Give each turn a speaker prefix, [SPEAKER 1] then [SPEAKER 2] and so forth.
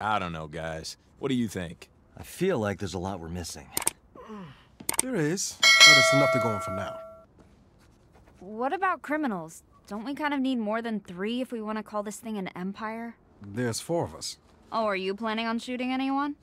[SPEAKER 1] I don't know, guys. What do you think?
[SPEAKER 2] I feel like there's a lot we're missing.
[SPEAKER 3] There is, but it's enough to go on for now.
[SPEAKER 4] What about criminals? Don't we kind of need more than three if we want to call this thing an empire?
[SPEAKER 3] There's four of us.
[SPEAKER 4] Oh, are you planning on shooting anyone?